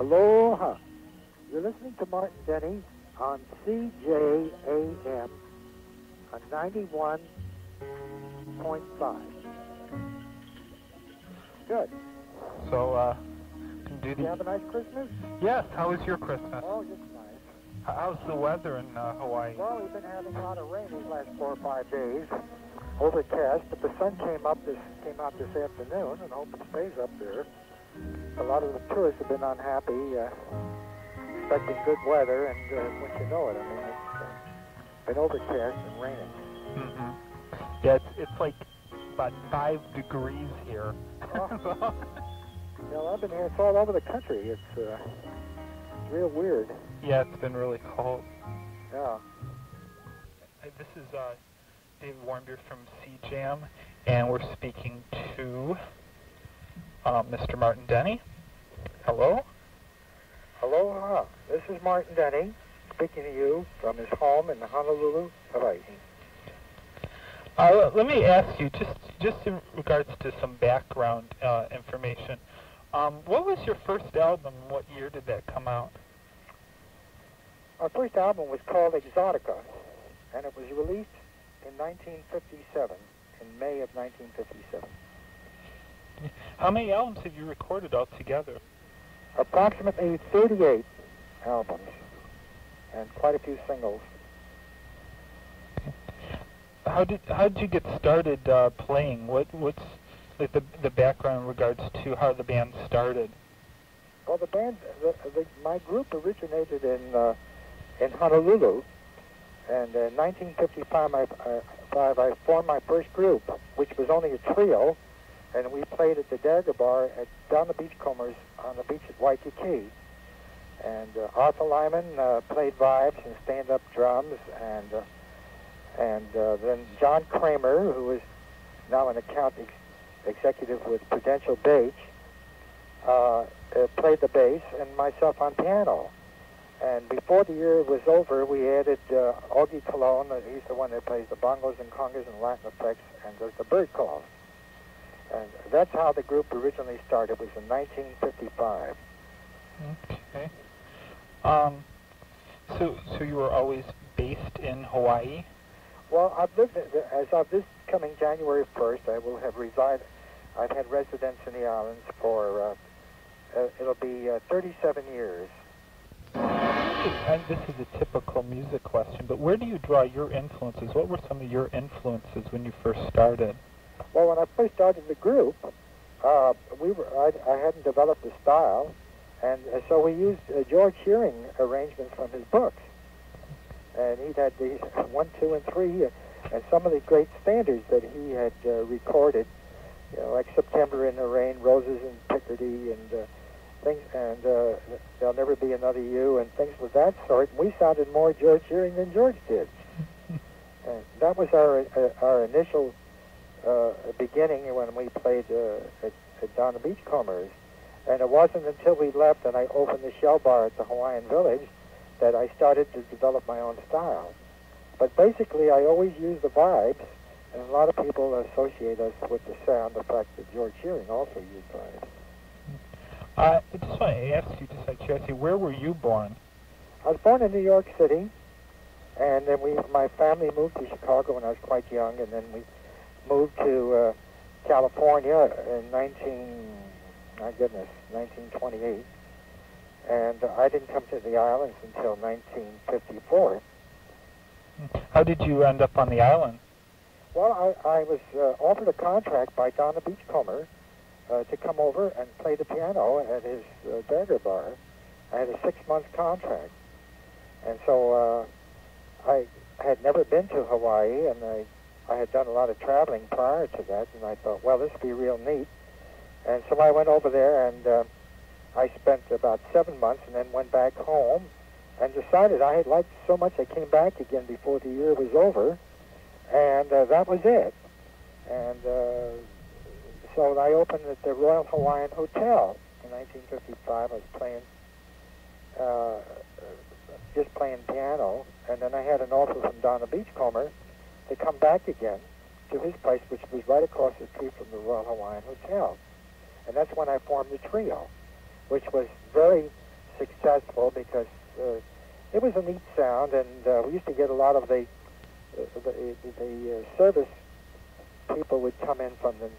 Aloha. You're listening to Martin Denny on CJAM on 91.5. Good. So, uh, can do Did you the. have a nice Christmas? Yes. How was your Christmas? Oh, just nice. How's the weather in uh, Hawaii? Well, we've been having a lot of rain these last four or five days. Overcast, but the sun came up this came out this afternoon, and I hope it stays up there. A lot of the tourists have been unhappy, uh, expecting good weather, and uh, once you know it, I mean, it's uh, been overcast and raining. Mm-hmm. Yeah, it's it's like about five degrees here. Oh. You know, I've been here. It's all over the country. It's uh, real weird. yeah, it's been really cold. Yeah. Uh, This is uh, David Warmbier from CJAM, and we're speaking to uh, Mr. Martin Denny. Hello. Aloha. This is Martin Denny speaking to you from his home in Honolulu, Hawaii. Uh, let me ask you, just just in regards to some background uh, information, um, what was your first album? What year did that come out? Our first album was called Exotica, and it was released in 1957, in May of 1957. How many albums have you recorded altogether? Approximately 38 albums, and quite a few singles. How did how did you get started uh, playing? What what's like the the background in regards to how the band started? Well, the band, the, the, my group originated in uh, in Honolulu, and in 1955 I, five, I formed my first group, which was only a trio, and we played at the Dagger Bar at Don the Beachcombers on the beach at Waikiki. And uh, Arthur Lyman uh, played vibes and stand-up drums, and uh, and uh, then John Kramer, who is now an account ex- executive with Prudential Bache, uh, uh, played the bass, and myself on piano. And before the year was over, we added Augie Colón. uh, He's the one that plays the bongos and congas and Latin effects and does the bird call. And that's how the group originally started. It was in 1955. Okay. Um, so so you were always based in Hawaii? Well, I've lived as of this coming January 1st. I will have resided. I've had residence in the islands for uh, uh, it'll be uh, 37 years. And this is a typical music question, but where do you draw your influences? What were some of your influences when you first started? Well, when I first started the group, uh, we were I, I hadn't developed a style, and uh, so we used uh, George Shearing arrangements from his books, and he'd had these one, two, and three, uh, and some of the great standards that he had uh, recorded, you know, like September in the Rain, Roses in Picardy, and uh, things, and uh, There'll Never Be Another You, and things of that sort. We sounded more George Shearing than George did. and that was our uh, our initial uh, beginning when we played uh, at, at Don the Beachcombers. And it wasn't until we left and I opened the shell bar at the Hawaiian Village that I started to develop my own style. But basically, I always use the vibes, and a lot of people associate us with the sound, the fact that George Shearing also used vibes. Uh, I just want to ask you, just out of curiosity, where were you born? I was born in New York City, and then we, my family moved to Chicago when I was quite young, and then we moved to uh, California in 19, my goodness, 1928. And I didn't come to the islands until 1954. How did you end up on the island? Well, I, I was uh, offered a contract by Don the Beachcomber uh, to come over and play the piano at his uh, burger bar. I had a six-month contract, and so uh, I had never been to Hawaii, and I I had done a lot of traveling prior to that, and I thought, well, this would be real neat. And so I went over there, and uh, I spent about seven months, and then went back home, and decided I had liked so much I came back again before the year was over, and uh, that was it. And uh, so I opened at the Royal Hawaiian Hotel in 1955. I was playing, uh, just playing piano, and then I had an offer from Don the Beachcomber to come back again to his place, which was right across the street from the Royal Hawaiian Hotel. And that's when I formed the trio, which was very successful because uh, it was a neat sound, and uh, we used to get a lot of the uh, the, the uh, service people would come in from the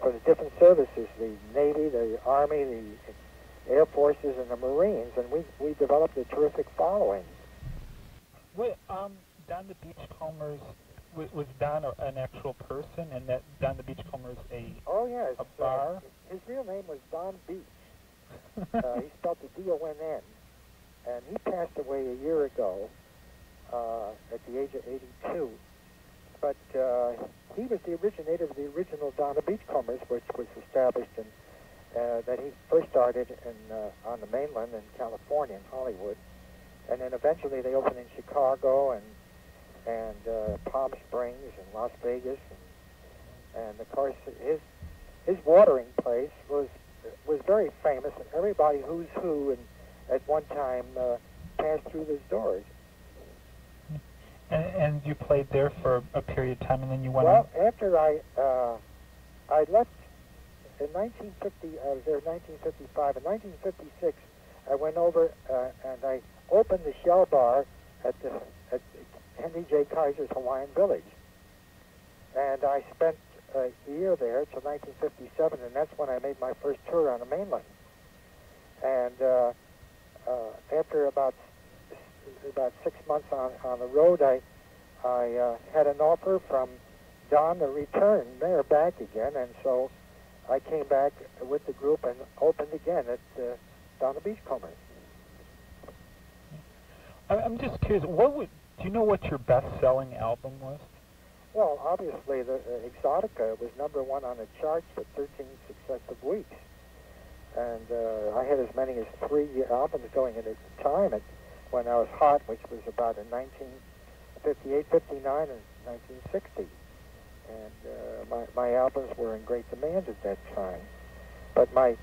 from the different services, the Navy, the Army, the Air Forces, and the Marines, and we we developed a terrific following. What um, Don the Beachcombers was, was Don a, an actual person, and that Don the Beachcombers a Oh yes, a uh, bar? his real name was Donn Beach. uh, he spelled the D-O-N-N, and he passed away a year ago uh, at the age of 82. But uh, he was the originator of the original Don the Beachcombers, which was established and uh, that he first started in uh, on the mainland in California, in Hollywood, and then eventually they opened in Chicago and and uh, Palm Springs and Las Vegas, and, and of course his his watering place was was very famous, and everybody who's who and at one time uh, passed through those doors. and, and you played there for a period of time, and then you went Well, after I uh, I left in 1950, I was there in 1955. In 1956, I went over uh, and I opened the Shell Bar at the Henry J. Kaiser's Hawaiian Village, and I spent a year there till 1957, and that's when I made my first tour on the mainland. And uh, uh, after about about six months on, on the road, I I uh, had an offer from Don to return there back again, and so I came back with the group and opened again at uh, Don the Beachcombers. I, I'm just curious. What would do you know? What your best-selling album was? Well, obviously, the uh, Exotica was number one on the charts for 13 successive weeks, and uh, I had as many as three albums going at a time at, when I was hot, which was about in 1958, 59, and 1960. And uh, my my albums were in great demand at that time. But my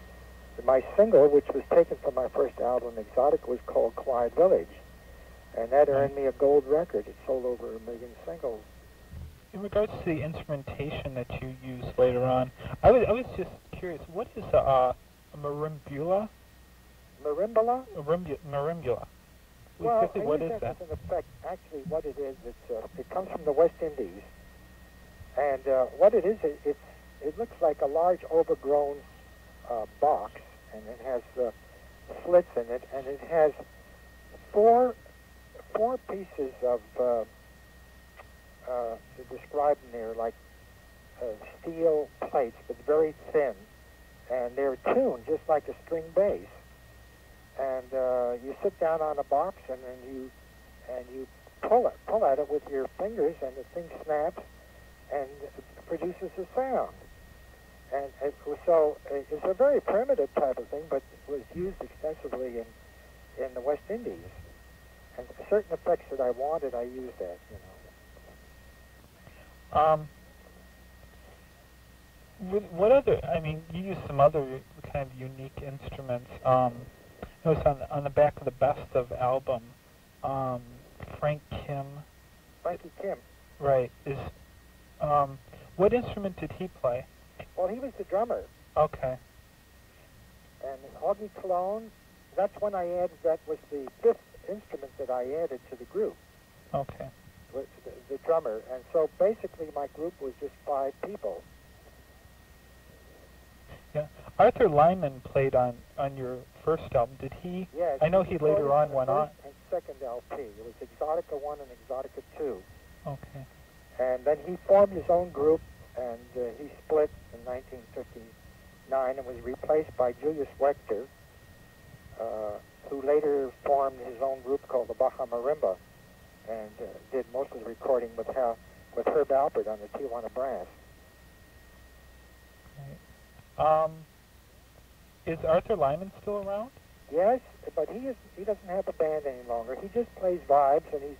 my single, which was taken from my first album, Exotica, was called Quiet Village, and that earned me a gold record. It sold over a million singles. In regards to the instrumentation that you use later on, I was I was just curious. What is a, uh, a marimbula? Marimbula? Marimbu- marimbula. Well, Exactly what use that that? as an effect. Actually, what it is, it's uh, it comes from the West Indies, and uh, what it is, it, it's it looks like a large overgrown uh, box, and it has uh, slits in it, and it has four four pieces of uh, uh, described in there like uh, steel plates, but very thin, and they're tuned just like a string bass and uh, you sit down on a box and then you and you pull it, pull at it with your fingers, and the thing snaps and produces a sound. And it so it's a very primitive type of thing, but was used extensively in in the West Indies. And certain effects that I wanted, I used that. You know. Um, what, other? I mean, you use some other kind of unique instruments. Um, notice on on the back of the best of album, um, Frank Kim, Frankie Kim. right? Is um, what instrument did he play? Well, he was the drummer, Okay. and Augie Colón. That's when I added. That was the fifth instrument that I added to the group. Okay. the, the drummer, and so basically my group was just five people. Yeah. Arthur Lyman played on on your first album. Did he? Yes, I know he recorded later on went on. And second LP. It was Exotica One and Exotica Two, Okay. and then he formed his own group, and uh, he split in 1959 and was replaced by Julius Wechter, uh, who later formed his own group called the Baja Marimba, and uh, did most of the recording with how, with Herb Alpert on the Tijuana Brass. Um, is Arthur Lyman still around? Yes, but he is he doesn't have a band any longer. He just plays vibes, and he's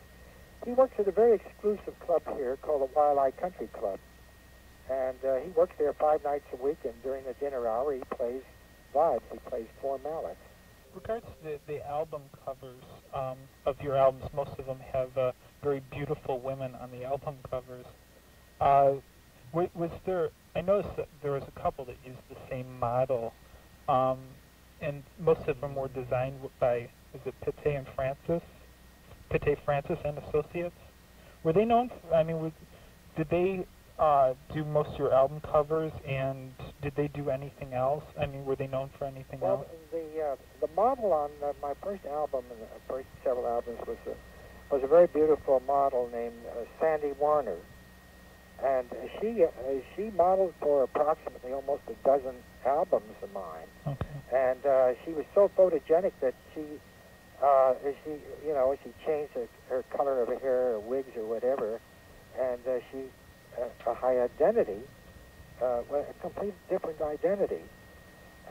he works at a very exclusive club here called the Waialae Country Club, and uh, he works there five nights a week. And during the dinner hour, he plays vibes. He plays four mallets. Regards to the, the album covers um, of your albums, most of them have uh, very beautiful women on the album covers. Uh, wa- was there? I noticed that there was a couple that used the same model. Um, and most of them were designed by is it Pate and Francis, Pate Francis and Associates. Were they known? For, I mean, did they uh, do most of your album covers, and did they do anything else? I mean, were they known for anything well, else? Well, the uh, the model on uh, my first album and the first several albums was a was a very beautiful model named uh, Sandy Warner, and she uh, she modeled for approximately almost a dozen albums of mine. Okay. And uh, she was so photogenic that she uh, she you know she changed her, her color of her hair or wigs or whatever, and uh, she a high identity, uh, a complete different identity.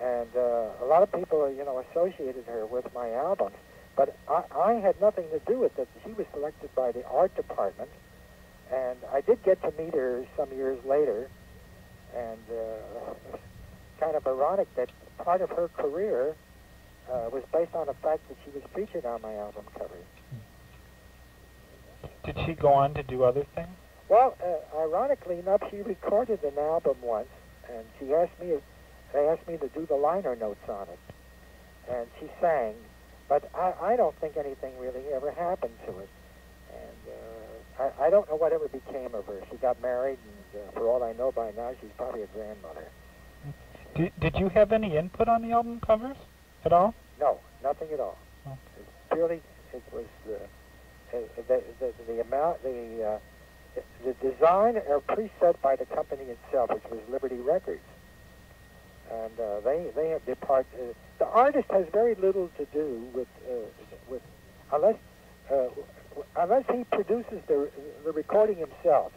And uh, a lot of people, you know, associated her with my albums. But I, I had nothing to do with it. She was selected by the art department, and I did get to meet her some years later. And uh, it's kind of ironic that part of her career uh, was based on the fact that she was featured on my album covers. Did she go on to do other things? Well, uh, ironically enough, she recorded an album once, and she asked me. They asked me to do the liner notes on it, and she sang. But I, I don't think anything really ever happened to it, and uh, I, I don't know whatever became of her. She got married, and uh, for all I know by now, she's probably a grandmother. Did, did you have any input on the album covers at all? No, nothing at all. It purely, it was uh, the, the, the amount, the uh, the design are preset by the company itself, which was Liberty Records, and uh, they they have depart. Uh, the artist has very little to do with uh, with unless uh, unless he produces the the recording himself,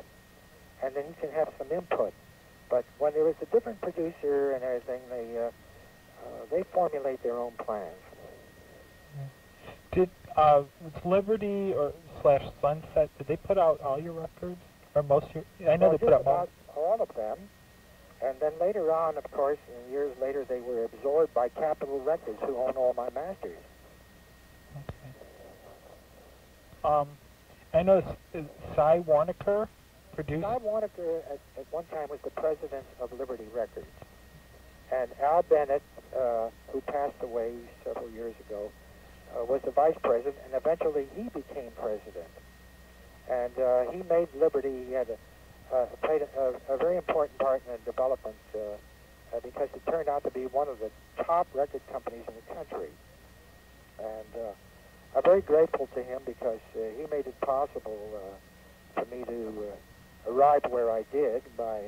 and then he can have some input. But when there is a different producer and everything, they uh, uh, they formulate their own plans. Did uh, Liberty or slash Sunset? Did they put out all your records or most? Of your, I know well, they put out most. all of them. And then later on, of course, years later, they were absorbed by Capitol Records, who own all my masters. Okay. Um, I know Cy Waronker produced. Cy Waronker at, at one time was the president of Liberty Records, and Al Bennett, uh, who passed away several years ago, uh, was the vice president, and eventually he became president. And uh, he made Liberty, he had a, uh, played a, a, very important part in the development uh, uh, because it turned out to be one of the top record companies in the country. And uh, I'm very grateful to him because he made it possible for me to arrive where I did by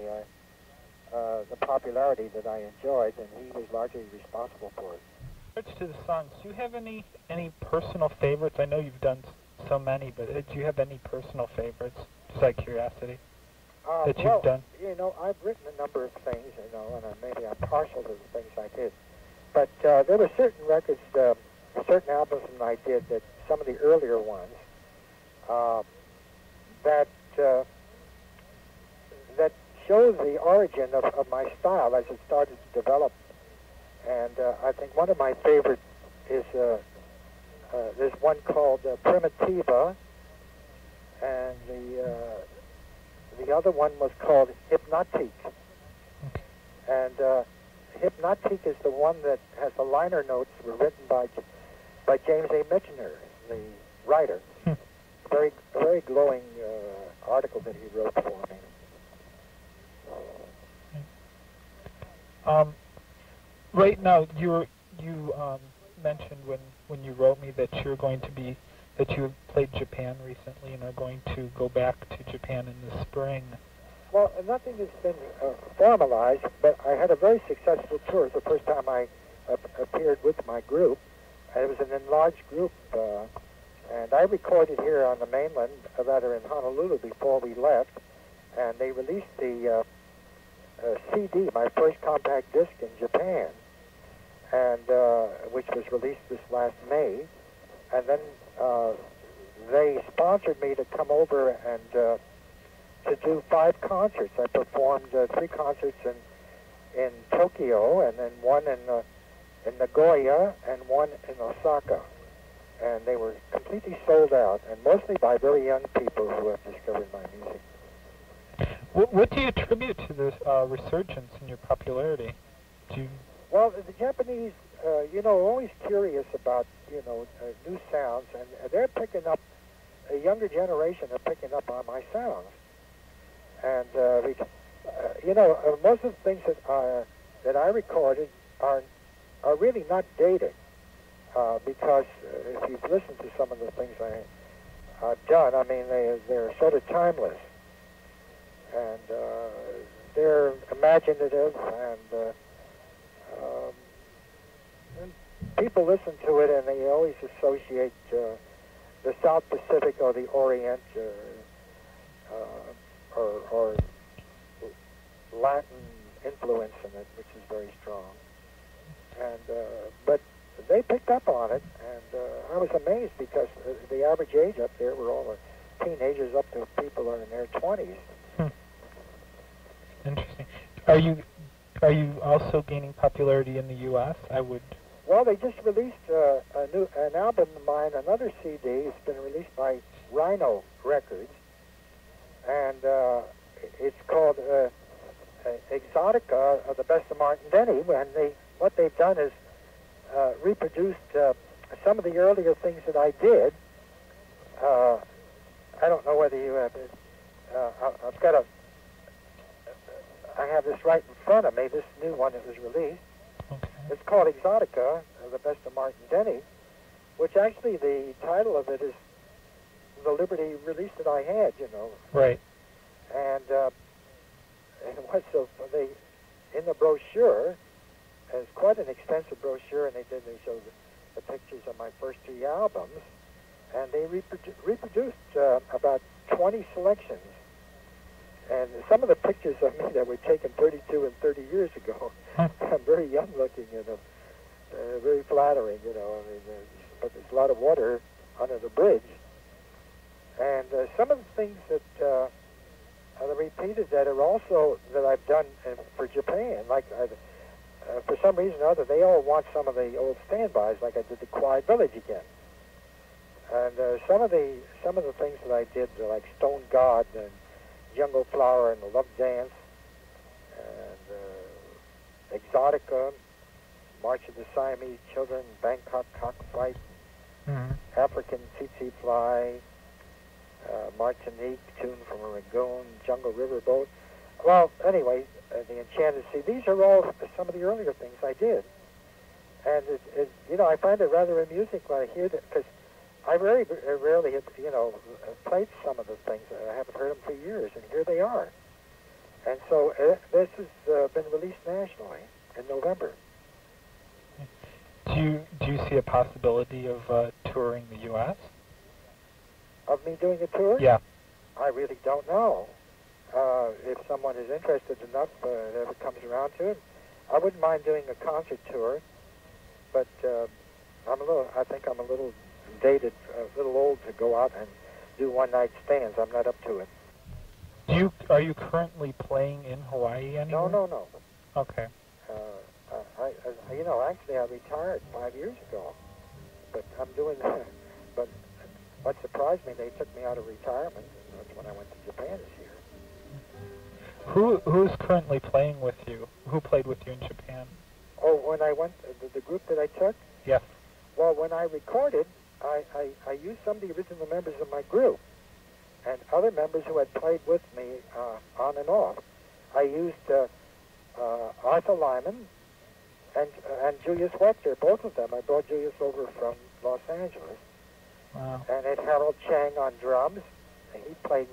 the popularity that I enjoyed, and he was largely responsible for it regards to the songs, do you have any any personal favorites? I know you've done so many, but uh, do you have any personal favorites, just out of curiosity, uh, that you've well, done? You know, I've written a number of things, you know, and uh, maybe I'm partial to the things I did. But uh, there were certain records, uh, certain albums that I did that some of the earlier ones uh, that uh, that shows the origin of, of my style as it started to develop and uh, I think one of my favorites is uh, uh, there's one called uh, Primitiva, and the uh, the other one was called Hypnotique. And uh, Hypnotique is the one that has the liner notes were written by by James A. Michener, the writer. Hmm. very very glowing uh, article that he wrote for me. Um, right now you you um, mentioned when when you wrote me that you're going to be that you played Japan recently and are going to go back to Japan in the spring. Well, nothing has been uh, formalized, but I had a very successful tour. The first time I uh, appeared with my group. It was an enlarged group, uh, and I recorded here on the mainland, uh, rather in Honolulu, before we left, and they released the uh, uh, CD, my first compact disc in Japan and uh, which was released this last May. And then uh, they sponsored me to come over and uh, to do five concerts. I performed uh, three concerts in in Tokyo, and then one in uh, in Nagoya, and one in Osaka. And they were completely sold out, and mostly by very young people who have discovered my music. What, what do you attribute to this uh, resurgence in your popularity? Do you well, the Japanese uh, you know, are always curious about, you know, uh, new sounds, and they're picking up, a younger generation are picking up on my sounds. And, uh, we, uh, you know, uh, most of the things that, uh, that I recorded are, are really not dated, uh, because uh, if you've listened to some of the things I, I've done, I mean, they, they're sort of timeless. And uh, they're imaginative and, uh, um, and people listen to it and they always associate uh, the South Pacific or the Orient uh, uh, or, or Latin influence in it, which is very strong. And uh, but they picked up on it, and uh, I was amazed because the average age up there were all the teenagers up to people are in their twenties. Interesting. Are you are you also gaining popularity in the U.S.? I would. Well, they just released uh, a new an album of mine, another CD. It's been released by Rhino Records, and uh, it's called uh, Exotica of the Best of Martin Denny. And they what they've done is uh, reproduced uh, some of the earlier things that I did. Uh, I don't know whether you have. Uh, I've got a. I have this right in front of me. This new one that was released. Called Exotica, uh, the best of Martin Denny, which actually the title of it is the Liberty release that I had, you know. Right. And, uh, and what's so they in the brochure, it's quite an extensive brochure, and they did they showed the, the pictures of my first three albums, and they reprodu- reproduced uh, about 20 selections. And some of the pictures of me that were taken 32 and 30 years ago, I'm very young looking, you know, uh, very flattering, you know. I mean, uh, but there's a lot of water under the bridge, and uh, some of the things that uh, are repeated that are also that I've done uh, for Japan, like I, uh, for some reason or other, they all want some of the old standbys, like I did the Quiet Village again. And uh, some of the some of the things that I did, like Stone God and Jungle Flower and the Love Dance, and uh, Exotica, March of the Siamese Children, Bangkok Cockfight, hmm African Tsetse Fly, uh, Martinique, Tune from a Rangoon, Jungle Riverboat. Well, anyway, uh, the Enchanted Sea. These are all some of the earlier things I did, and it, it, you know I find it rather amusing when I hear that because I very uh, rarely have you know played some of the things. I haven't heard them for years, and here they are. And so uh, this has uh, been released nationally in November. Do you do you see a possibility of uh, touring the U.S.? Of me doing a tour? Yeah. I really don't know. Uh, if someone is interested enough, uh, if it comes around to it, I wouldn't mind doing a concert tour. But uh, I'm a little. I think I'm a little dated, a little old to go out and do one night stands. I'm not up to it. Do you are you currently playing in Hawaii anymore? No, no, no. Okay. Uh, uh, I, I, you know, actually, I retired five years ago. But I'm doing. That. but what surprised me, they took me out of retirement. and That's when I went to Japan this year. Who who's currently playing with you? Who played with you in Japan? Oh, when I went, the, the group that I took. Yes. Well, when I recorded, I, I, I used some of the original members of my group and other members who had played with me uh, on and off. I used uh, uh, Arthur Lyman and, uh, and Julius Wechter, both of them. I brought Julius over from Los Angeles. Wow. And had Harold Chang on drums. And he played,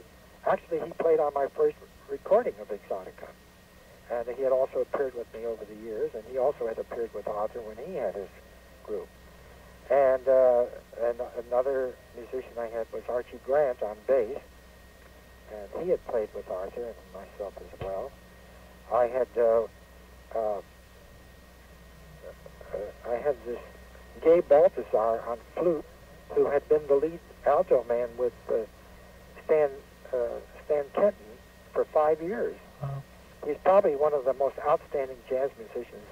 actually, he played on my first recording of Exotica. And he had also appeared with me over the years, and he also had appeared with Arthur when he had his group. And, uh, and another musician I had was Archie Grant on bass, and he had played with Arthur and myself as well. I had uh, uh, uh, I had this Gabe Baltazar on flute, who had been the lead alto man with uh, Stan uh, Stan Kenton for five years. Wow. He's probably one of the most outstanding jazz musicians,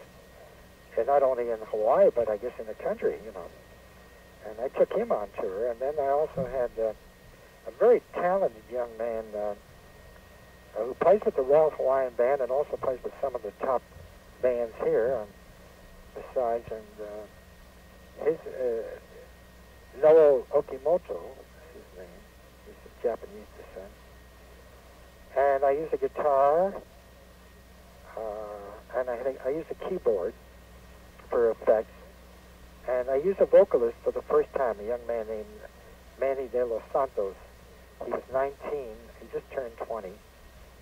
and not only in Hawaii, but I guess in the country, you know. And I took him on tour, and then I also had uh, a very talented young man uh, uh, who plays with the Royal Hawaiian Band and also plays with some of the top bands here. Um, besides, and uh, his uh, Noel Okimoto is his name. He's of Japanese descent. And I use a guitar, uh, and I, I use a keyboard for effects. And I used a vocalist for the first time, a young man named Manny de los Santos. He was 19. He just turned 20.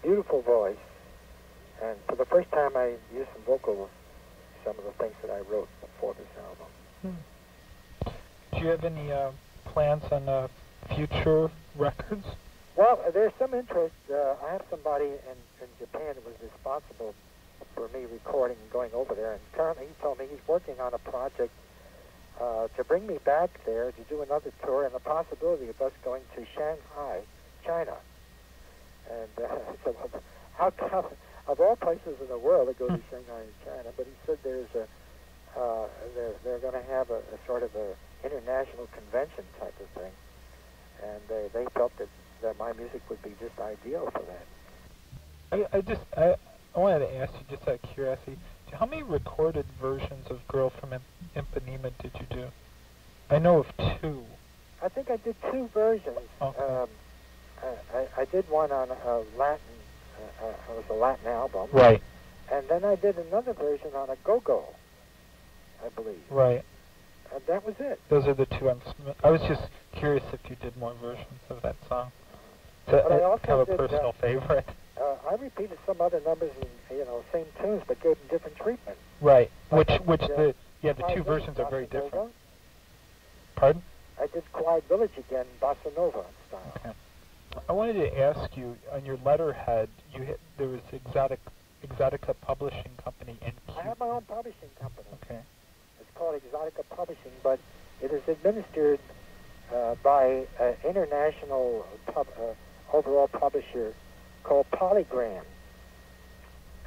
Beautiful voice. And for the first time, I used some vocal, some of the things that I wrote for this album. Hmm. Do you have any uh, plans on uh, future records? Well, there's some interest. Uh, I have somebody in, in Japan who was responsible for me recording and going over there. And currently, he told me he's working on a project uh, to bring me back there to do another tour and the possibility of us going to Shanghai, China. And uh, so, how come, of all places in the world, to go to Shanghai and China? But he said there's a, uh, they're, they're going to have a, a sort of a international convention type of thing. And they, they felt that, that my music would be just ideal for that. I, I just, I, I wanted to ask you, just out of curiosity, how many recorded versions of Girl from Ipanema did you do? I know of two. I think I did two versions. Okay. Um, I, I did one on a Latin, uh, uh, it was a Latin album. Right. And then I did another version on a go-go, I believe. Right. And that was it. Those are the two I'm. Sm- I was just curious if you did more versions of that song. It's But I a, also of a did, uh, personal favorite. Uh, I repeated some other numbers in, you know, same tunes, but gave them different treatment. Right. Which, which did, uh, the yeah, the two Village, versions are very Bossa Nova. different. Pardon? I did Quiet Village again, Bossa Nova style. Okay. I wanted to ask you on your letterhead. You hit, there was Exotic Exotica Publishing Company in. I have my own publishing company. Okay. It's called Exotica Publishing, but it is administered uh, by an international pub, uh, overall publisher called Polygram.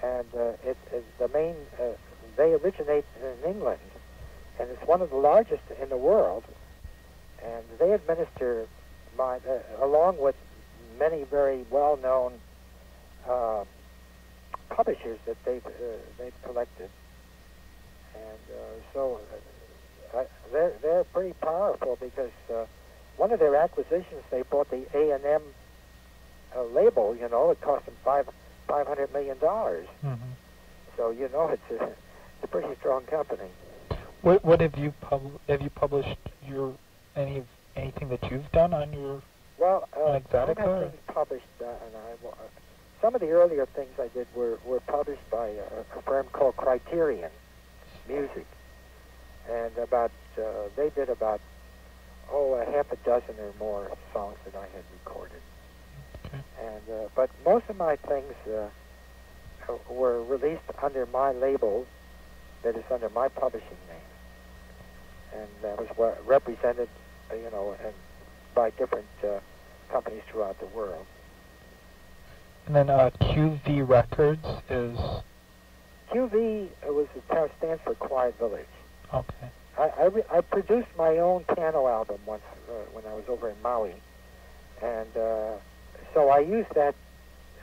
And uh, it, it, the main, uh, they originate in England, and it's one of the largest in the world. And they administer my, uh, along with many very well-known uh, publishers that they've uh, they've collected. And uh, so they're they're pretty powerful because one of their acquisitions they bought the A label. You know, it cost them five five hundred million dollars. Mm-hmm. So you know it's a it's a pretty strong company. What what have you pub- have you published your any anything that you've done on your Well, uh, Exotica, I have or- things published, uh, and I, uh, some of the earlier things I did were, were published by a, a firm called Criterion Music, and about uh, they did about oh a half a dozen or more songs that I had recorded. And uh, but most of my things uh, were released under my label, that is under my publishing name, and that was represented, you know, and by different uh, companies throughout the world. and then uh, QV Records is QV uh, was stands for Quiet Village. okay. I, I, re- I produced my own piano album once uh, when I was over in Maui, and uh, so I used that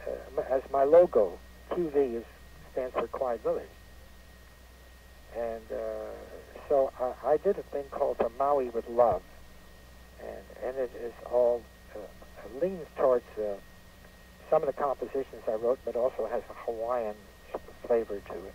uh, as my logo. QV is, stands for Quiet Village, and uh, so I, I did a thing called From Maui with Love, and and it is all uh, leans towards uh, some of the compositions I wrote, but also has a Hawaiian flavor to it.